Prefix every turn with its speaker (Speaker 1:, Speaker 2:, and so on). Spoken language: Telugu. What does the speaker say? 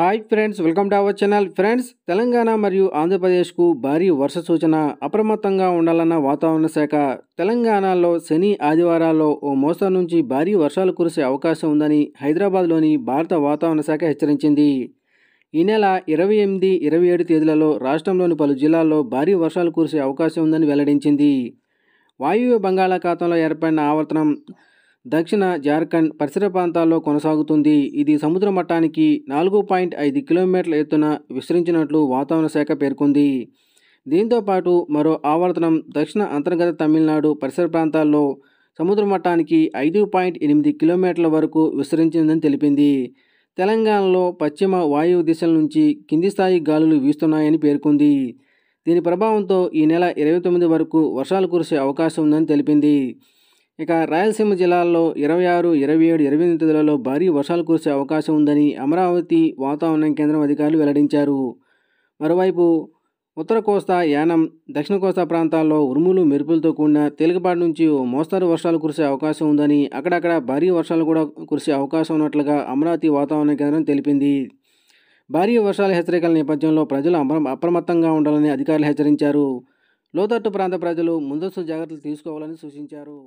Speaker 1: hi friends welcome to our channel friends Telangana మరియు ఆంధ్రప్రదేశ్కు భారీ వర్ష సూచన అప్రమత్తంగా ఉండాలన్న వాతావరణ శాఖ తెలంగాణలో శని ఆదివారాల్లో ఓ మోస్తరు నుంచి భారీ వర్షాలు కురిసే అవకాశం ఉందని హైదరాబాద్లోని భారత వాతావరణ శాఖ హెచ్చరించింది ఈ నెల ఇరవై ఎనిమిది ఇరవై ఏడు తేదీలలో రాష్ట్రంలోని పలు జిల్లాల్లో భారీ వర్షాలు కురిసే అవకాశం ఉందని వెల్లడించింది వాయువ్య బంగాళాఖాతంలో ఏర్పడిన ఆవర్తనం దక్షిణ జార్ఖండ్ పరిసర ప్రాంతాల్లో కొనసాగుతుంది ఇది సముద్ర మట్టానికి నాలుగు పాయింట్ ఐదు కిలోమీటర్ల ఎత్తున విస్తరించినట్లు వాతావరణ శాఖ పేర్కొంది దీంతో పాటు మరో ఆవర్తనం దక్షిణ అంతర్గత తమిళనాడు పరిసర ప్రాంతాల్లో సముద్ర మట్టానికి ఐదు పాయింట్ ఎనిమిది కిలోమీటర్ల వరకు విస్తరించిందని తెలిపింది తెలంగాణలో పశ్చిమ వాయువు దిశల నుంచి కింది స్థాయి గాలులు వీస్తున్నాయని పేర్కొంది దీని ప్రభావంతో ఈ నెల ఇరవై తొమ్మిది వరకు వర్షాలు కురిసే అవకాశం ఉందని తెలిపింది ఇక రాయలసీమ జిల్లాల్లో ఇరవై ఆరు ఇరవై ఏడు ఇరవై ఎనిమిది తేదీలలో భారీ వర్షాలు కురిసే అవకాశం ఉందని అమరావతి వాతావరణ కేంద్రం అధికారులు వెల్లడించారు మరోవైపు ఉత్తర కోస్తా యానం దక్షిణ కోస్తా ప్రాంతాల్లో ఉరుములు మెరుపులతో కూడిన తేలికపాటి నుంచి మోస్తారు వర్షాలు కురిసే అవకాశం ఉందని అక్కడక్కడ భారీ వర్షాలు కూడా కురిసే అవకాశం ఉన్నట్లుగా అమరావతి వాతావరణ కేంద్రం తెలిపింది భారీ వర్షాల హెచ్చరికల నేపథ్యంలో ప్రజలు అప్రమత్తంగా ఉండాలని అధికారులు హెచ్చరించారు లోతట్టు ప్రాంత ప్రజలు ముందస్తు జాగ్రత్తలు తీసుకోవాలని సూచించారు